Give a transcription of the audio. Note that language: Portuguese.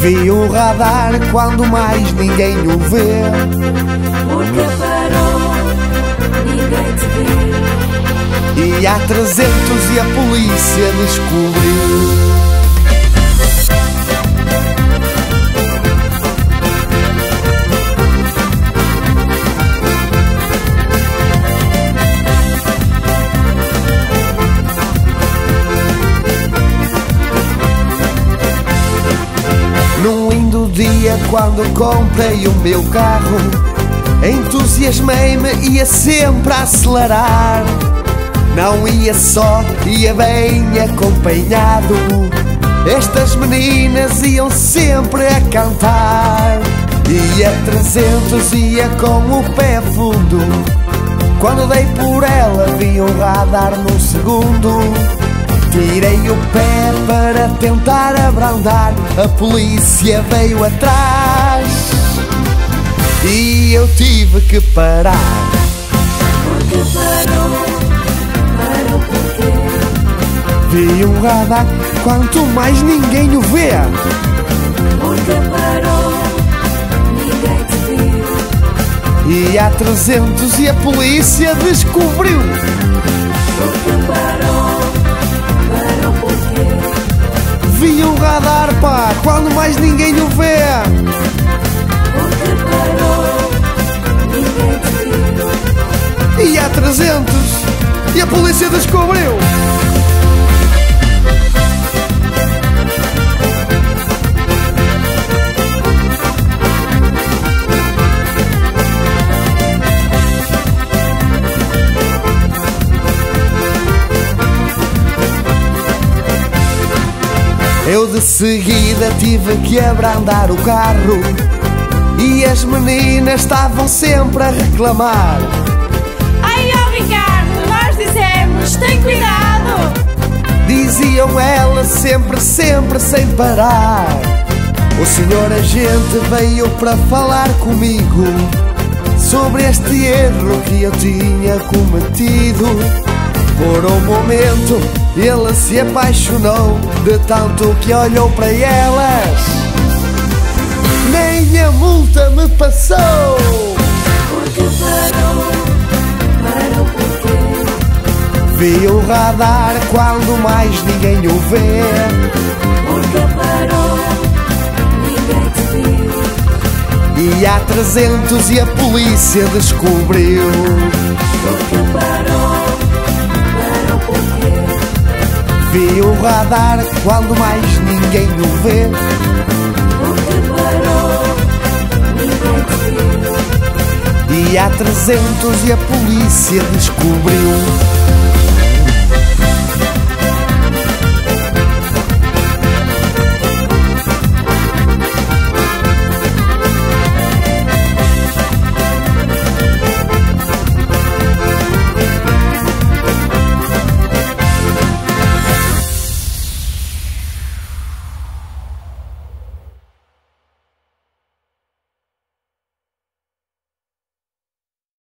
Vi o radar quando mais ninguém o vê. Porque parou, ninguém te viu. E há 300 e a polícia descobriu. Quando comprei o meu carro, entusiasmei-me, ia sempre a acelerar. Não ia só, ia bem acompanhado. Estas meninas iam sempre a cantar. Ia 300, ia com o pé fundo. Quando dei por ela, vi um radar num segundo. Tirei o pé para tentar abrandar. A polícia veio atrás. E eu tive que parar. Porque parou, parou porque. Vi um radar, quanto mais ninguém o vê. Porque parou, ninguém te viu. E há 300 e a polícia descobriu. Porque parou, parou porque. Vi um radar, pá, quando mais ninguém o vê. 300 e a polícia descobriu. Eu de seguida tive que abrandar o carro e as meninas estavam sempre a reclamar. Ricardo, nós dissemos, tem cuidado! Diziam elas sempre, sempre sem parar. O senhor agente veio para falar comigo sobre este erro que eu tinha cometido. Por um momento ele se apaixonou de tanto que olhou para elas. Nem a multa me passou. Vi o radar quando mais ninguém o vê. Porque parou, ninguém te viu. E há 300 e a polícia descobriu. Porque parou, parou porque. Vi o radar quando mais ninguém o vê. Porque parou, ninguém te viu. E há 300 e a polícia descobriu.